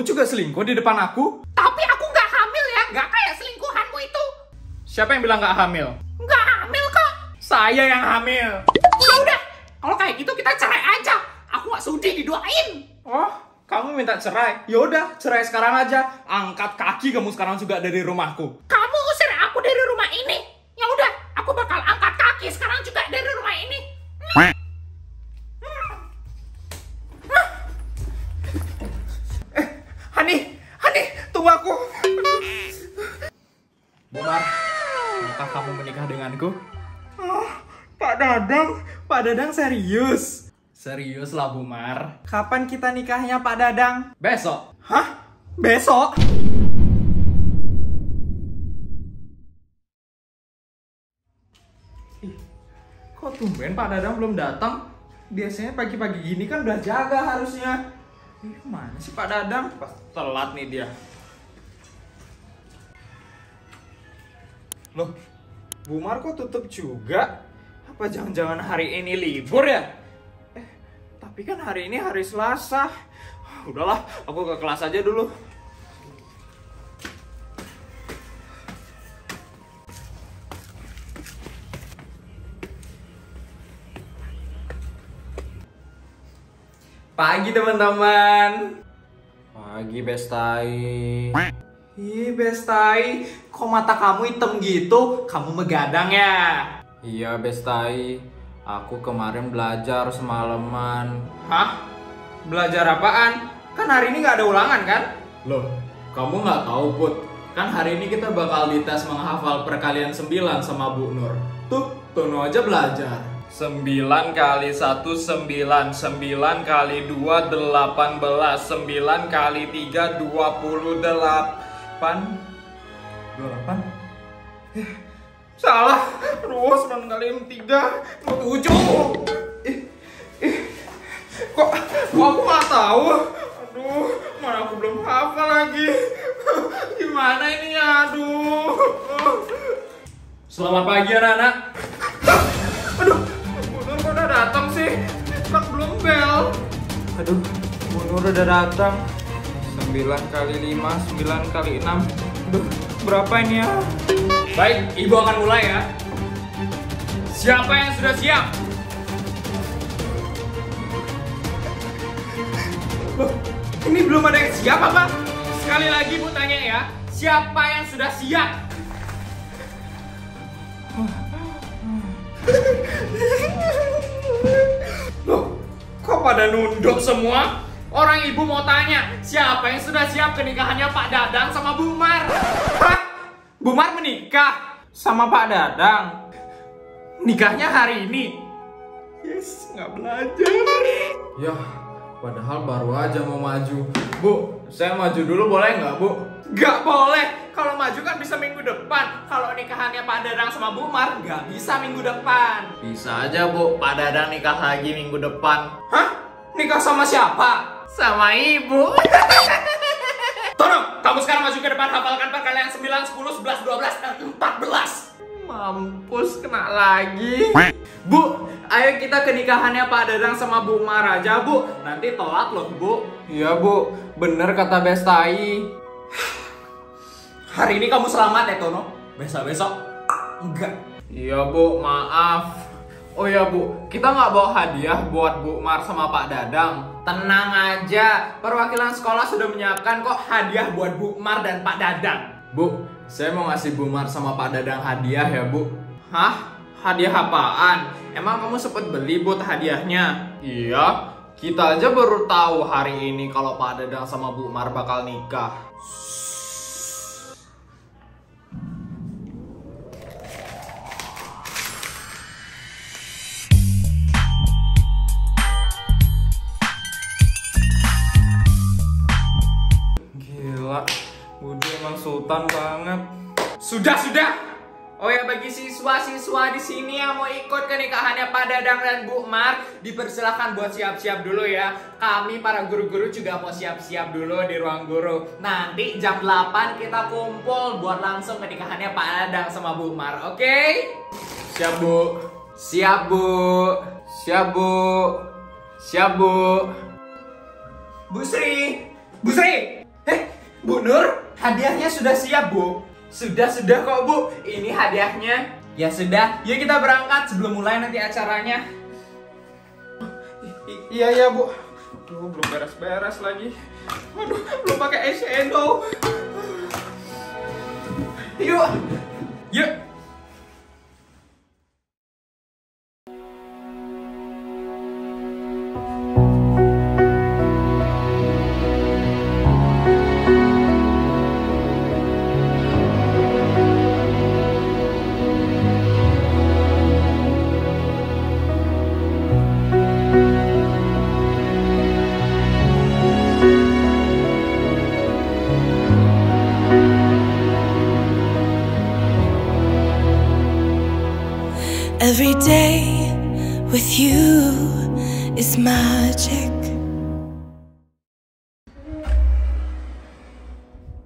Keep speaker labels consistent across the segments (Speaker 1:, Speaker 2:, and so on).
Speaker 1: Kamu juga selingkuh di depan aku?
Speaker 2: Tapi aku nggak hamil ya, nggak kayak selingkuhanmu itu.
Speaker 1: Siapa yang bilang nggak hamil?
Speaker 2: Nggak hamil kok.
Speaker 1: Saya yang hamil.
Speaker 2: Ya udah, kalau kayak gitu kita cerai aja. Aku nggak sudi didoain.
Speaker 1: Oh, kamu minta cerai? Yaudah, cerai sekarang aja. Angkat kaki kamu sekarang juga dari rumahku.
Speaker 2: Kamu usir aku dari rumah ini. Ya udah, aku bakal angkat
Speaker 1: Pak Dadang serius. Serius lah Bumar. Kapan kita nikahnya Pak Dadang? Besok. Hah? Besok? Ih, Kok tumben Pak Dadang belum datang? Biasanya pagi-pagi gini kan udah jaga harusnya. Ih, mana sih Pak Dadang? Pas telat nih dia. Loh, Bumar kok tutup juga? Apa jangan-jangan hari ini libur ya? Eh, tapi kan hari ini hari Selasa. Udahlah, aku ke kelas aja dulu. Pagi teman-teman. Pagi Bestai. Ih Bestai, kok mata kamu hitam gitu? Kamu megadang ya?
Speaker 3: Iya Bestai, aku kemarin belajar semalaman.
Speaker 1: Hah? Belajar apaan? Kan hari ini nggak ada ulangan kan?
Speaker 3: Loh, kamu nggak tahu Put? Kan hari ini kita bakal dites menghafal perkalian 9 sama Bu Nur. Tuh, Tono aja belajar.
Speaker 1: 9 kali 1 9 9 kali 2 18 9 kali 3 28 28 Eh, Salah. Aduh 9 kali 3 7 eh, eh, Kok Kok aku gak tahu? Aduh Mana aku belum hafal lagi. Gimana ini Aduh? Selamat pagi anak-anak. Aduh Bunur kok udah datang sih? Kan belum bel. Aduh Bunur udah datang. 9 kali 5 9 kali 6 Aduh berapa ini ya Baik ibu akan mulai ya Siapa yang sudah siap? Loh, ini belum ada yang siap apa? Sekali lagi bu tanya ya Siapa yang sudah siap? Loh, kok pada nunduk semua? Orang ibu mau tanya, siapa yang sudah siap kenikahannya Pak Dadang sama Bu Mar? Hah? Bu Mar menikah sama Pak Dadang? Nikahnya hari ini? Yes, nggak belajar.
Speaker 3: Ya, padahal baru aja mau maju. Bu, saya maju dulu boleh nggak Bu?
Speaker 1: Gak boleh. Kalau maju kan bisa minggu depan. Kalau nikahannya Pak Dadang sama Bu Mar, nggak bisa minggu depan.
Speaker 3: Bisa aja Bu, Pak Dadang nikah lagi minggu depan.
Speaker 1: Hah? Nikah sama siapa?
Speaker 3: Sama ibu.
Speaker 1: Tono, kamu sekarang maju ke depan hafalkan 9, 10, 11, 12, dan 14.
Speaker 3: Mampus kena lagi.
Speaker 1: Bu, ayo kita ke nikahannya Pak Dadang sama Bu Mar aja, Bu. Nanti telat loh, Bu.
Speaker 3: Iya Bu, bener kata Bestai.
Speaker 1: Hari ini kamu selamat ya, Tono. Besok-besok enggak.
Speaker 3: Iya Bu, maaf. Oh ya Bu, kita nggak bawa hadiah buat Bu Mar sama Pak Dadang.
Speaker 1: Tenang aja, perwakilan sekolah sudah menyiapkan kok hadiah buat Bu Mar dan Pak Dadang.
Speaker 3: Bu, saya mau ngasih Bu Mar sama Pak Dadang hadiah ya Bu.
Speaker 1: Hah? Hadiah apaan? Emang kamu sempet beli buat hadiahnya?
Speaker 3: Iya, kita aja baru tahu hari ini kalau Pak Dadang sama Bu Mar bakal nikah.
Speaker 1: Sultan banget. Sudah, sudah. Oh ya bagi siswa-siswa di sini yang mau ikut ke nikahannya Pak Dadang dan Bu Mar, dipersilahkan buat siap-siap dulu ya. Kami para guru-guru juga mau siap-siap dulu di ruang guru. Nanti jam 8 kita kumpul buat langsung ke nikahannya Pak Dadang sama Bu Mar, oke?
Speaker 3: Siap Bu.
Speaker 1: Siap, Bu.
Speaker 3: Siap Bu. Siap Bu.
Speaker 1: Bu Sri, Bu Sri! Eh, Bu Nur, hadiahnya sudah siap, Bu. Sudah, sudah kok, Bu. Ini hadiahnya. Ya sudah, yuk kita berangkat sebelum mulai nanti acaranya. I- iya, iya, Bu. Aduh, belum beres-beres lagi. Aduh, belum pakai eyeshadow. Yuk. Yuk.
Speaker 4: Is magic.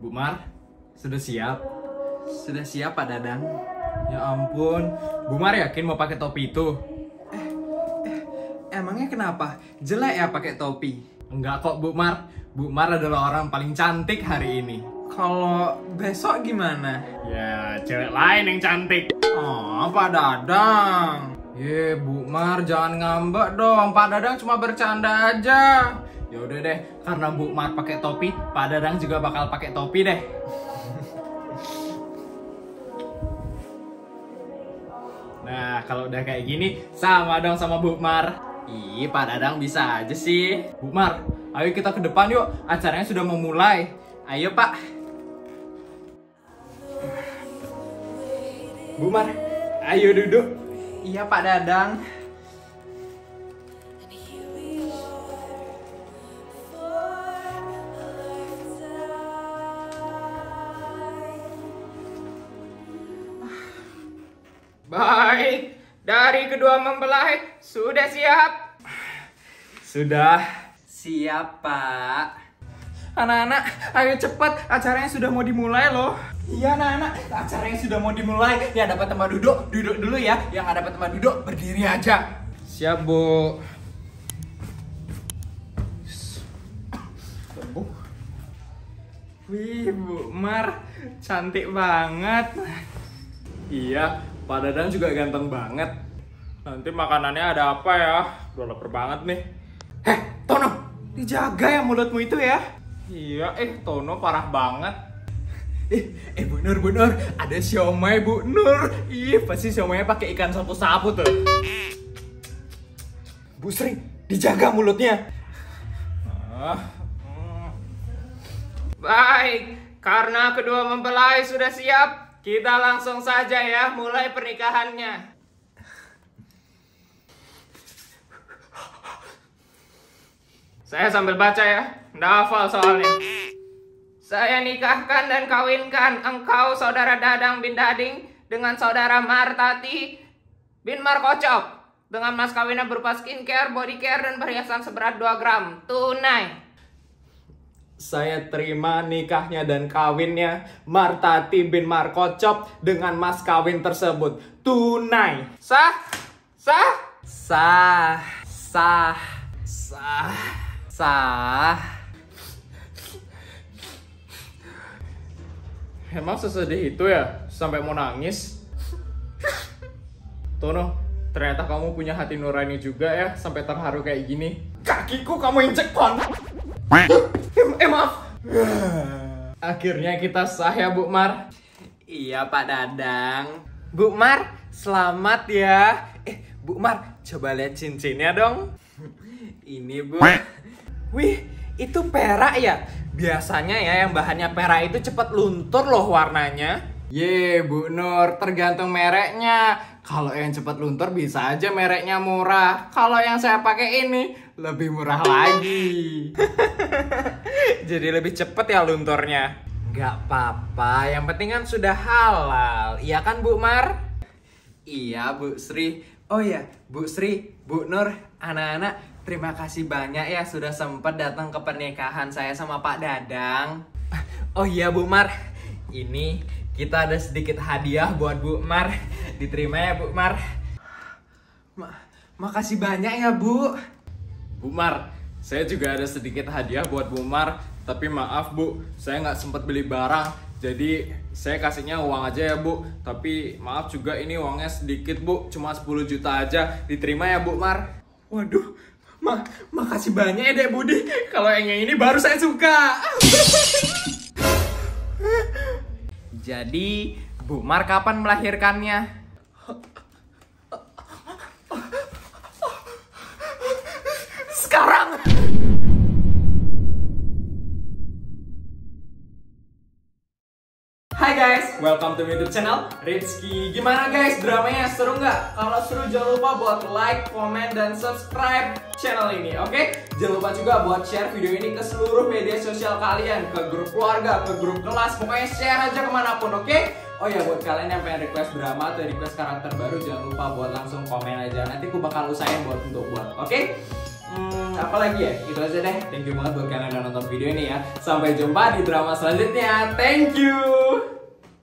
Speaker 3: Bu Mar, sudah siap?
Speaker 1: Sudah siap, Pak Dadang?
Speaker 3: Ya ampun, Bu Mar yakin mau pakai topi itu?
Speaker 1: Emangnya kenapa? Jelek ya pakai topi?
Speaker 3: Enggak kok Bu Mar, Bu Mar adalah orang paling cantik hari ini.
Speaker 1: Kalau besok gimana?
Speaker 3: Ya, cewek lain yang cantik.
Speaker 1: Oh, Pak Dadang.
Speaker 3: Ye, Bu Mar jangan ngambek dong. Pak Dadang cuma bercanda aja. Ya udah deh, karena Bu Mar pakai topi, Pak Dadang juga bakal pakai topi deh. Nah, kalau udah kayak gini, sama dong sama Bu Mar. Ih, Pak Dadang bisa aja sih. Bu Mar, ayo kita ke depan yuk. Acaranya sudah mau mulai.
Speaker 1: Ayo, Pak.
Speaker 3: Bu Mar, ayo duduk.
Speaker 1: Iya, Pak Dadang. Baik, dari kedua mempelai sudah siap.
Speaker 3: Sudah.
Speaker 1: Siap, Pak. Anak-anak, ayo cepat, acaranya sudah mau dimulai loh. Iya, anak-anak, acaranya sudah mau dimulai. Yang dapat tempat duduk, duduk dulu ya. Yang nggak dapat tempat duduk, berdiri aja.
Speaker 3: Siap, Bu.
Speaker 1: Wih, Bu Mar, cantik banget.
Speaker 3: Iya, Pak Dadang juga ganteng banget. Nanti makanannya ada apa ya? Udah lapar banget nih.
Speaker 1: Heh, Tono, dijaga ya mulutmu itu ya.
Speaker 3: Iya, eh Tono parah banget.
Speaker 1: Eh, eh Bu Nur, Bu Nur, ada siomay Bu Nur. Ih, pasti siomaynya pakai ikan sapu-sapu tuh. Bu Sri, dijaga mulutnya.
Speaker 3: Ah,
Speaker 1: Baik, karena kedua mempelai sudah siap, kita langsung saja ya mulai pernikahannya. Saya sambil baca ya, nggak hafal soalnya. Saya nikahkan dan kawinkan engkau saudara Dadang bin Dading dengan saudara Martati bin Markocok dengan mas kawinnya berupa skincare, body care, dan perhiasan seberat 2 gram tunai.
Speaker 3: saya terima nikahnya dan kawinnya Martati bin Markocop dengan mas kawin tersebut tunai.
Speaker 1: Sah? Sah? Sah. Sah. Sah. Sah.
Speaker 3: Emang sesedih itu ya sampai mau nangis? Tono, ternyata kamu punya hati nurani juga ya sampai terharu kayak gini.
Speaker 1: Kakiku kamu injek kon. Eh, eh maaf.
Speaker 3: Akhirnya kita sah ya Bu Mar.
Speaker 1: Iya Pak Dadang. Bu Mar, selamat ya. Eh, Bu Mar, coba lihat cincinnya dong. Ini Bu. Wih, itu perak ya? Biasanya ya yang bahannya perak itu cepet luntur loh warnanya.
Speaker 3: Ye Bu Nur, tergantung mereknya. Kalau yang cepat luntur bisa aja mereknya murah. Kalau yang saya pakai ini lebih murah lagi.
Speaker 1: Jadi lebih cepet ya lunturnya. Gak apa-apa, yang penting kan sudah halal. Iya kan Bu Mar? Iya Bu Sri. Oh iya, Bu Sri, Bu Nur, anak-anak, terima kasih banyak ya sudah sempat datang ke pernikahan saya sama Pak Dadang. Oh iya Bu Mar, ini kita ada sedikit hadiah buat Bu Mar. Diterima ya Bu Mar. Ma- makasih banyak ya Bu.
Speaker 3: Bu Mar, saya juga ada sedikit hadiah buat Bu Mar. Tapi maaf bu, saya nggak sempat beli barang. Jadi saya kasihnya uang aja ya bu. Tapi maaf juga ini uangnya sedikit bu, cuma 10 juta aja. Diterima ya bu Mar.
Speaker 1: Waduh, ma makasih banyak ya Dek Budi. Kalau yang ini baru saya suka. Jadi, Bu Mar kapan melahirkannya? Sekarang. Hai guys, welcome to my YouTube channel Rizky. Gimana guys, dramanya seru nggak? Kalau seru jangan lupa buat like, comment, dan subscribe channel ini, oke? Jangan lupa juga buat share video ini ke seluruh media sosial kalian, ke grup keluarga, ke grup kelas, pokoknya share aja ke mana pun, oke? Oh ya, buat kalian yang pengen request drama atau request karakter baru, jangan lupa buat langsung komen aja. Nanti aku bakal usahain buat untuk buat, oke? Hmm, apa lagi ya? Itu aja deh. Thank you banget buat kalian yang udah nonton video ini ya. Sampai jumpa di drama selanjutnya. Thank you.